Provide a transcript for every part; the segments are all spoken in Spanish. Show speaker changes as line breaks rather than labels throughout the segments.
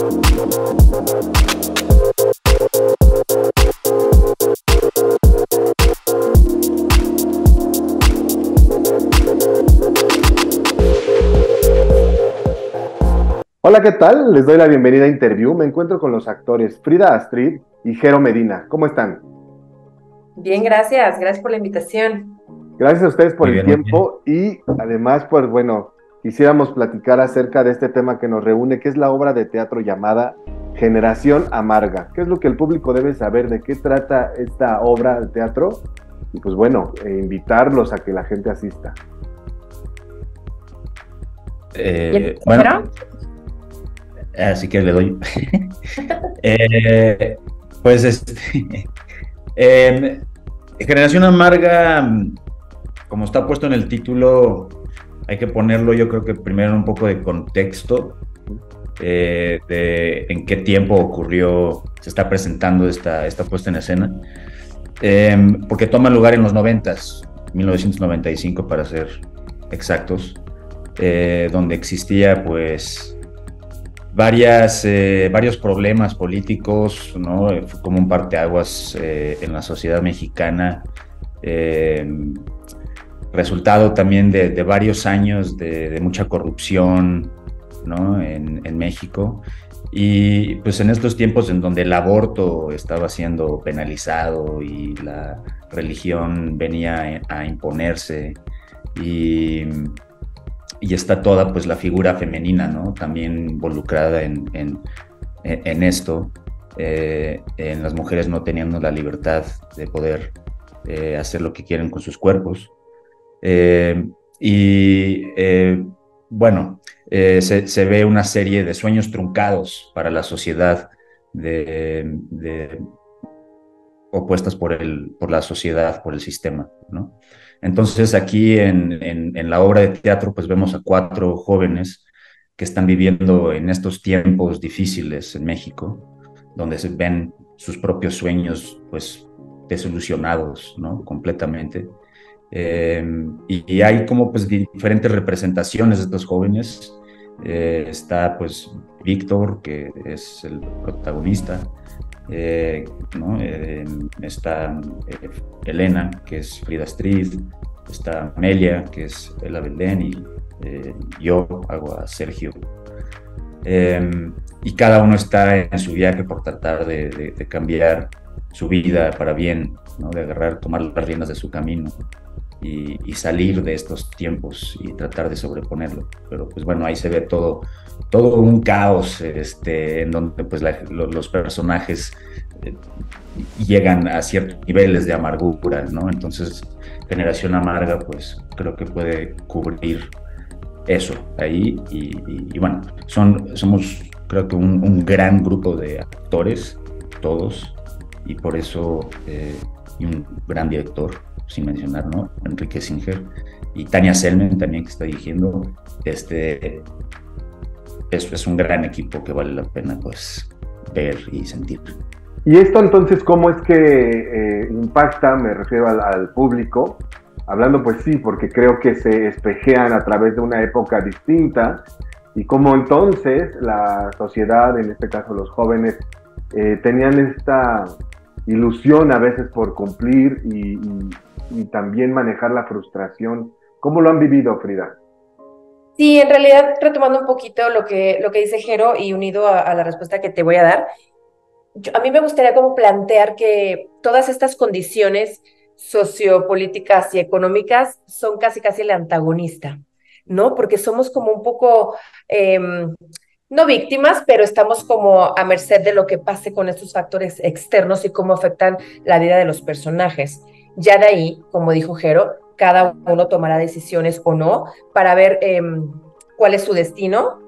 Hola, ¿qué tal? Les doy la bienvenida a Interview. Me encuentro con los actores Frida Astrid y Jero Medina. ¿Cómo están?
Bien, gracias. Gracias por la invitación.
Gracias a ustedes por el tiempo y además, pues bueno, quisiéramos platicar acerca de este tema que nos reúne, que es la obra de teatro llamada Generación Amarga. ¿Qué es lo que el público debe saber de qué trata esta obra de teatro? Y pues bueno, eh, invitarlos a que la gente asista.
Eh, bueno, así que le doy. Eh, pues este, em, Generación Amarga, como está puesto en el título, hay que ponerlo yo creo que primero un poco de contexto eh, de en qué tiempo ocurrió, se está presentando esta, esta puesta en escena, em, porque toma lugar en los 90, 1995 para ser exactos, eh, donde existía pues varias, eh, varios problemas políticos, ¿no? como un parteaguas eh, en la sociedad mexicana, eh, resultado también de, varios años de, mucha corrupción ¿no? en, México. Y pues en estos tiempos en donde el aborto estaba siendo penalizado y la religión venía a imponerse y y está toda pues la figura femenina. También involucrada en, en, esto, eh, en las mujeres no teniendo la libertad de poder eh, hacer lo que quieren con sus cuerpos. Eh, y bueno, se, ve una serie de sueños truncados para la sociedad opuestas por, el, por la sociedad, por el sistema, ¿no? Entonces aquí en, la obra de teatro pues vemos a cuatro jóvenes que están viviendo en estos tiempos difíciles en México, donde se ven sus propios sueños pues ¿no? Completamente. Eh, y, hay como pues diferentes representaciones de estos jóvenes. Eh, está pues Víctor, que es el protagonista, eh, eh, está Elena, que es Frida Street, está Amelia, que es Ella Belén, y yo hago a Sergio. Y cada uno está en su viaje por tratar de, cambiar su vida para bien, de agarrar, tomar las riendas de su camino. Y, salir de estos tiempos y tratar de sobreponerlo. Pero pues bueno, ahí se ve todo, todo un caos este, en donde pues los personajes eh, llegan a ciertos niveles de amargura, ¿no? Entonces, Generación Amarga, pues creo que puede cubrir eso ahí y, bueno, son, somos creo que un, gran grupo de actores, todos, y por eso eh, y un gran director, sin mencionar, ¿no? Enrique Singer y Tania Selmen también que está dirigiendo, este es, es un gran equipo que vale la pena pues ver y sentir.
Y esto entonces, ¿cómo es que eh, impacta, me refiero al, público? Hablando pues sí, porque creo que se espejean a través de una época distinta y cómo entonces la sociedad, en este caso los jóvenes, eh, tenían esta ilusión a veces por cumplir y, también manejar la frustración. ¿Cómo lo han vivido, Frida?
Sí, en realidad, retomando un poquito lo que, lo que dice Jero y unido a, la respuesta que te voy a dar, a mí me gustaría como plantear que todas estas condiciones sociopolíticas y económicas son casi casi el antagonista, ¿no? Porque somos como un poco, em, no víctimas, pero estamos como a merced de lo que pase con estos factores externos y cómo afectan la vida de los personajes. Ya de ahí, como dijo Jero, cada uno tomará decisiones o no para ver em, cuál es su destino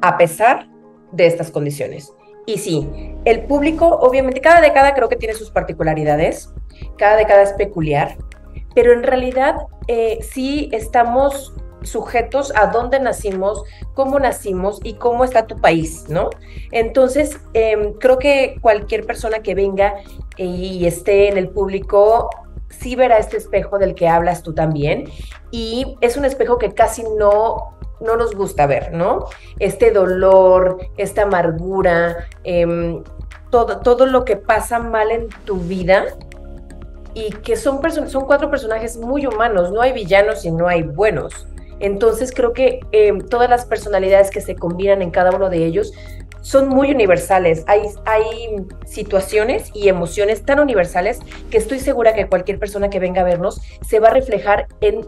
a pesar de estas condiciones. Y sí, el público, obviamente, cada década creo que tiene sus particularidades, cada década es peculiar, pero en realidad eh, sí estamos sujetos a dónde nacimos, cómo nacimos y cómo está tu país, ¿no? Entonces, em, creo que cualquier persona que venga y esté en el público sí verá este espejo del que hablas tú también y es un espejo que casi no no nos gusta ver, ¿no? Este dolor, esta amargura, em, todo, todo lo que pasa mal en tu vida y que son, son cuatro personajes muy humanos, no hay villanos y no hay buenos. Entonces creo que em, todas las personalidades que se combinan en cada uno de ellos son muy universales. Hay, situaciones y emociones tan universales que estoy segura que cualquier persona que venga a vernos se va a reflejar en,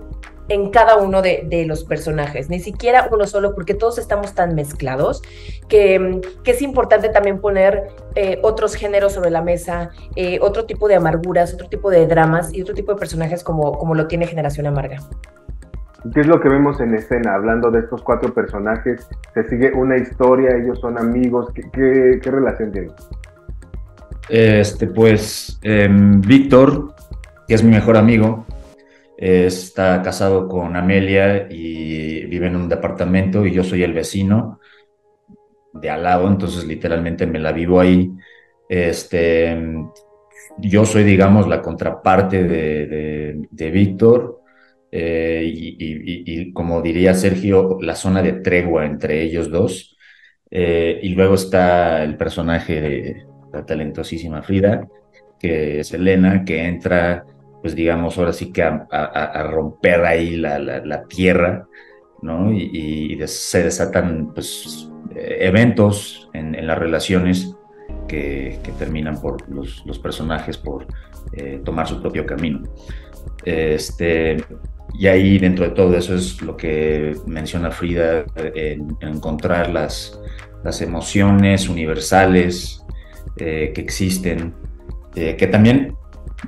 cada uno de, los personajes, ni siquiera uno solo, porque todos estamos tan mezclados que, que es importante también poner eh, otros géneros sobre la mesa, eh, otro tipo de amarguras, otro tipo de dramas y otro tipo de personajes como lo tiene Generación Amarga.
¿Qué es lo que vemos en escena? Hablando de estos cuatro personajes, se sigue una historia, ellos son amigos, ¿qué, relación tienen?
Este, pues, em, Víctor, que es mi mejor amigo, está casado con Amelia y vive en un departamento y yo soy el vecino de al lado, entonces literalmente me la vivo ahí. Este, yo soy, digamos, la contraparte de Víctor eh, y, como diría Sergio, la zona de tregua entre ellos dos. Eh, y luego está el personaje de la talentosísima Frida, que es Elena, que entra, pues digamos, ahora sí que a, romper ahí la, la, tierra, ¿no? Y, se desatan, pues, eventos en, en las relaciones que, terminan por los, los personajes por eh, tomar su propio camino. Este, y ahí dentro de todo eso es lo que menciona Frida, en, encontrar las, las emociones universales eh, que existen, eh, que también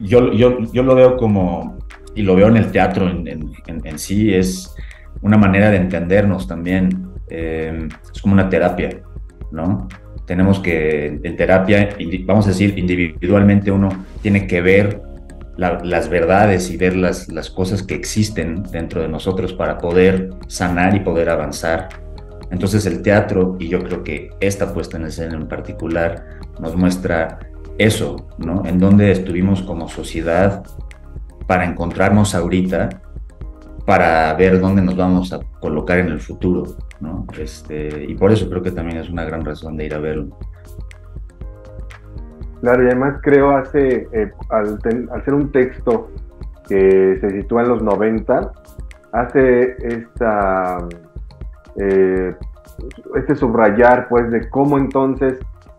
yo, yo, yo, lo veo como, y lo veo en el teatro en, en, sí, es una manera de entendernos también, eh, es como una terapia, ¿no? Tenemos que, en terapia, vamos a decir, individualmente uno tiene que ver las verdades y ver las, las cosas que existen dentro de nosotros para poder sanar y poder avanzar. Entonces el teatro, y yo creo que esta puesta en escena en particular, nos muestra eso, ¿no? En donde estuvimos como sociedad para encontrarnos ahorita, para ver dónde nos vamos a colocar en el futuro, ¿no? Este, y por eso creo que también es una gran razón de ir a verlo.
Claro, y además creo hace, eh, al, ser un texto que se sitúa en los 90, hace esta, eh, este subrayar pues de cómo entonces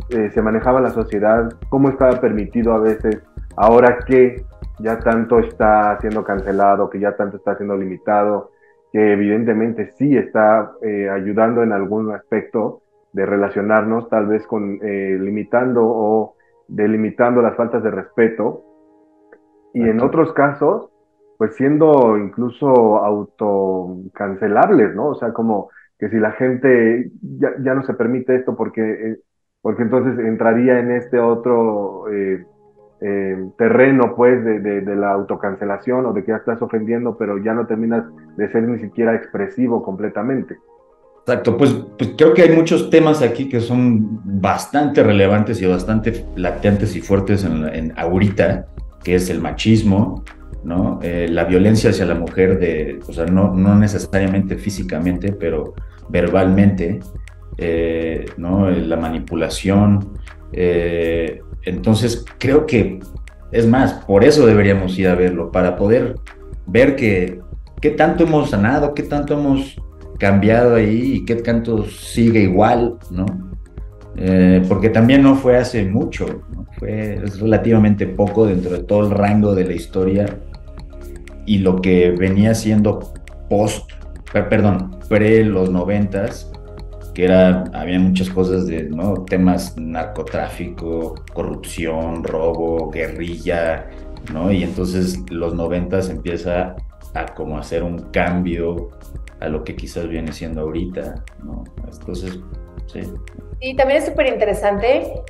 eh, se manejaba la sociedad, cómo estaba permitido a veces, ahora que ya tanto está siendo cancelado, que ya tanto está siendo limitado, que evidentemente sí está ayudando en algún aspecto de relacionarnos, tal vez con limitando o delimitando las faltas de respeto y en otros casos, pues siendo incluso autocancelables, ¿no? O sea, como que si la gente ya, no se permite esto porque, eh, porque entonces entraría en este otro eh, eh, terreno, pues, de, de, la autocancelación o de que ya estás ofendiendo, pero ya no terminas de ser ni siquiera expresivo completamente.
Exacto, pues, pues, creo que hay muchos temas aquí que son bastante relevantes y bastante lactantes y fuertes en, ahorita, que es el machismo, ¿no? Eh, la violencia hacia la mujer, de, o sea, no, necesariamente físicamente, pero verbalmente, eh, ¿no? La manipulación. Eh, entonces, creo que, es más, por eso deberíamos ir a verlo, para poder ver que qué tanto hemos sanado, qué tanto hemos cambiado ahí y qué tanto sigue igual, ¿no? Eh, porque también no fue hace mucho, fue relativamente poco dentro de todo el rango de la historia y lo que venía siendo post, perdón, pre los noventas, que era, había muchas cosas de, ¿no? Temas narcotráfico, corrupción, robo, guerrilla, ¿no? Y entonces los noventas empieza a como hacer un cambio a lo que quizás viene siendo ahorita, ¿no? Entonces, sí.
Y también es súper interesante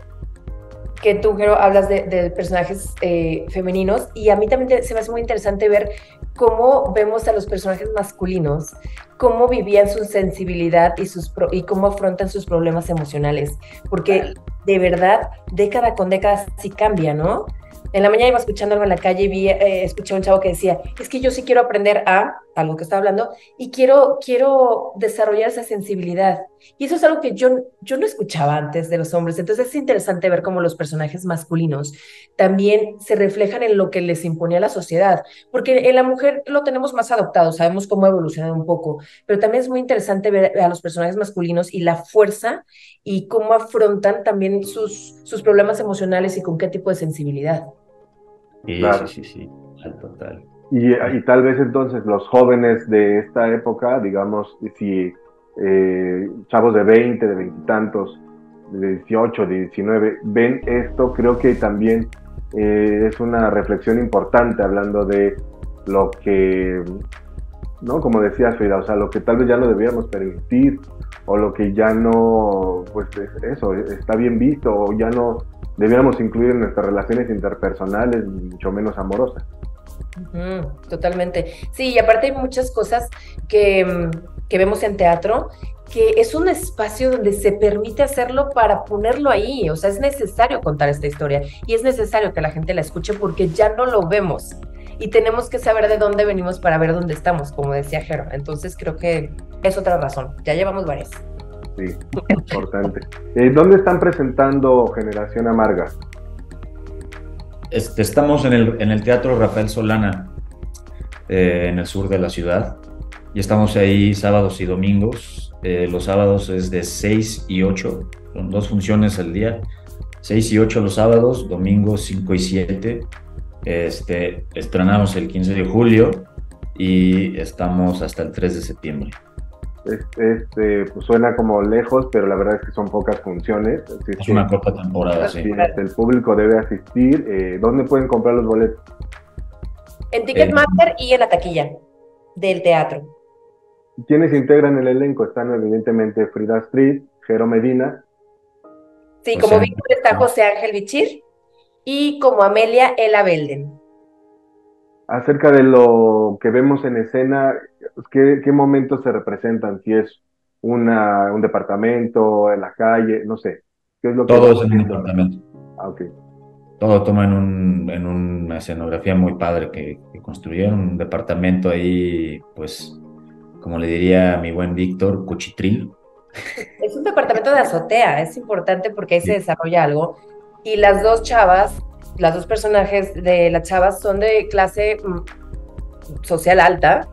que tú, Jero, hablas de, personajes eh, femeninos y a mí también se me hace muy interesante ver cómo vemos a los personajes masculinos, cómo vivían su sensibilidad y, sus y cómo afrontan sus problemas emocionales, porque de verdad, década con década sí cambia, ¿no? En la mañana iba escuchando algo en la calle y vi, eh, escuché a un chavo que decía, es que yo sí quiero aprender a, algo que está hablando, y quiero, quiero desarrollar esa sensibilidad. Y eso es algo que yo, yo no escuchaba antes de los hombres. Entonces es interesante ver cómo los personajes masculinos también se reflejan en lo que les imponía la sociedad, porque en la mujer lo tenemos más adoptado, sabemos cómo ha evolucionado un poco, pero también es muy interesante ver a los personajes masculinos y la fuerza y cómo afrontan también sus, sus problemas emocionales y con qué tipo de sensibilidad.
Sí, sí, sí, sí, al total.
Y, y, tal vez entonces los jóvenes de esta época, digamos, si eh, chavos de 20, de 20 y tantos, de 18, de 19, ven esto, creo que también eh, es una reflexión importante hablando de lo que, ¿no? Como decías, Frida, o sea, lo que tal vez ya no debíamos permitir, o lo que ya no, pues eso, está bien visto, o ya no debiéramos incluir en nuestras relaciones interpersonales, mucho menos amorosas
totalmente. Sí, y aparte hay muchas cosas que, que vemos en teatro que es un espacio donde se permite hacerlo para ponerlo ahí, o sea, es necesario contar esta historia y es necesario que la gente la escuche porque ya no lo vemos y tenemos que saber de dónde venimos para ver dónde estamos, como decía Jero. Entonces creo que es otra razón, ya llevamos varias.
Sí, importante. Eh, ¿Dónde están presentando Generación Amarga?
Este, estamos en el, Teatro Rafael Solana, eh, en el sur de la ciudad, y estamos ahí sábados y domingos. Eh, los sábados es de 6 y 8, son dos funciones al día. 6 y 8 los sábados, domingos 5 y 7. Este, estrenamos el 15 de julio y estamos hasta el 3 de septiembre.
Este, pues suena como lejos, pero la verdad es que son pocas funciones.
es una corta temporada, sí.
El público debe asistir. Eh, ¿Dónde pueden comprar los boletos?
En Ticketmaster y en la taquilla del teatro.
¿Quiénes integran el elenco? Están evidentemente Frida Street, Jero Medina.
Sí, como Víctor está José Ángel Bichir y como Amelia Ela Belden
acerca de lo que vemos en escena, ¿qué, qué momentos se representan? Si es una, un departamento, en la calle, no sé.
¿Qué es lo Todo es en un departamento.
Ah, ok.
Todo toma en, un, en una escenografía muy padre que, construyeron, un departamento ahí, pues, como le diría mi buen Víctor, cuchitril.
Es un departamento de azotea, es importante porque ahí se desarrolla algo. Y las dos chavas las dos personajes de las chavas son de clase mm, social alta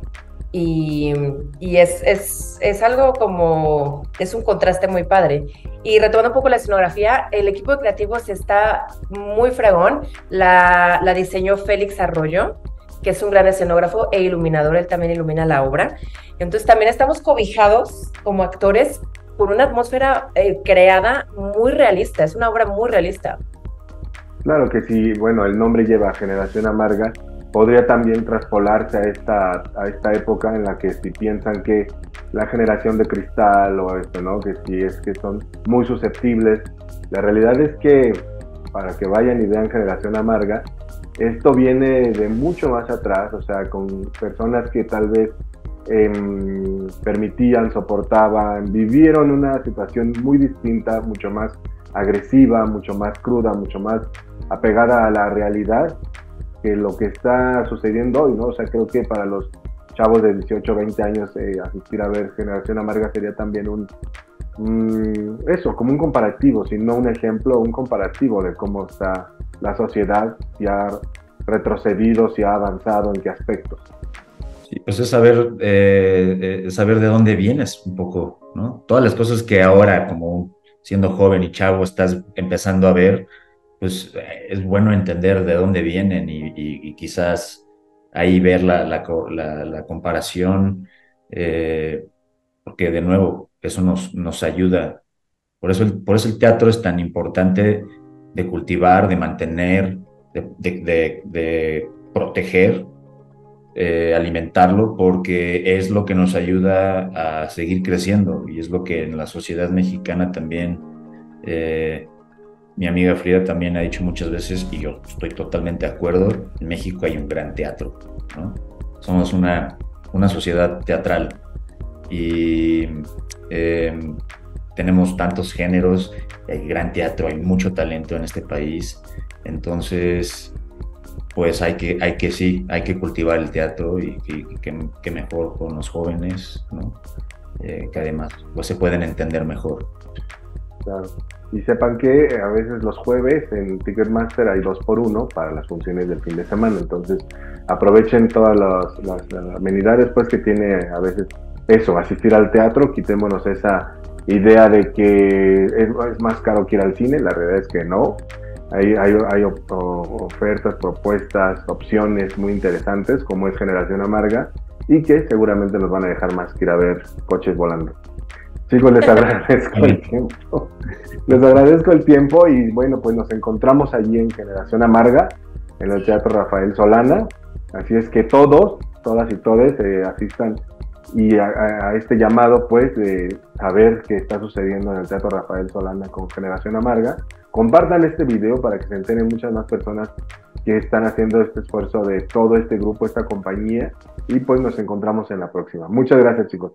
y, es, es, es, algo como, es un contraste muy padre. Y retomando un poco la escenografía, el equipo de creativos está muy fregón, la, la diseñó Félix Arroyo, que es un gran escenógrafo e iluminador, él también ilumina la obra. Entonces también estamos cobijados como actores por una atmósfera eh, creada muy realista, es una obra muy realista.
Claro que sí, bueno, el nombre lleva Generación Amarga, podría también traspolarse a esta, a esta época en la que si piensan que la generación de cristal o esto, ¿no? Que si es que son muy susceptibles. La realidad es que, para que vayan y vean Generación Amarga, esto viene de mucho más atrás, o sea, con personas que tal vez em, permitían, soportaban, vivieron una situación muy distinta, mucho más agresiva, mucho más cruda, mucho más apegada a la realidad que lo que está sucediendo hoy, ¿no? O sea, creo que para los chavos de 18, 20 años eh, asistir a ver Generación Amarga sería también un, eso, como un comparativo, si no un ejemplo, un comparativo de cómo está la sociedad, si ha retrocedido, si ha avanzado, en qué aspectos.
Sí, pues es saber, eh, eh, saber de dónde vienes un poco, ¿no? Todas las cosas que ahora, como siendo joven y chavo, estás empezando a ver, pues eh, es bueno entender de dónde vienen y, quizás ahí ver la, la, comparación, eh, porque de nuevo, eso nos, nos ayuda. Por eso, el, por eso el teatro es tan importante de cultivar, de mantener, de, de, proteger, eh, alimentarlo, porque es lo que nos ayuda a seguir creciendo y es lo que en la sociedad mexicana también mi amiga Frida también ha dicho muchas veces, y yo estoy totalmente de acuerdo, en México hay un gran teatro, ¿no? Somos una, una sociedad teatral y em, tenemos tantos géneros, hay gran teatro, hay mucho talento en este país, entonces pues hay que, hay que sí, hay que cultivar el teatro y, que, mejor con los jóvenes, ¿no? Eh, que además pues se pueden entender mejor.
Claro. Y sepan que a veces los jueves en Ticketmaster hay dos por uno para las funciones del fin de semana. Entonces aprovechen todas las, amenidades pues, que tiene a veces eso, asistir al teatro. Quitémonos esa idea de que es, más caro que ir al cine. La realidad es que no. Hay, hay, hay ofertas, propuestas, opciones muy interesantes como es Generación Amarga y que seguramente nos van a dejar más que ir a ver coches volando. Chicos, les agradezco el tiempo. Les agradezco el tiempo y bueno, pues nos encontramos allí en Generación Amarga, en el Teatro Rafael Solana. Así es que todos, todas y todes eh, asistan y a, este llamado pues de saber qué está sucediendo en el Teatro Rafael Solana con Generación Amarga. Compartan este video para que se enteren muchas más personas que están haciendo este esfuerzo de todo este grupo, esta compañía y pues nos encontramos en la próxima. Muchas gracias chicos.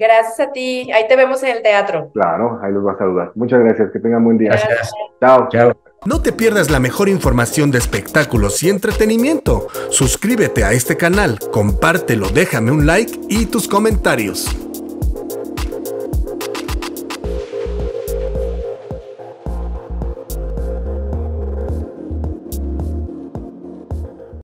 Gracias a ti. Ahí te vemos en el teatro.
Claro, ahí los va a saludar. Muchas gracias. Que tengan buen día.
Gracias.
Chao. Chao.
No te pierdas la mejor información de espectáculos y entretenimiento. Suscríbete a este canal, compártelo, déjame un like y tus comentarios.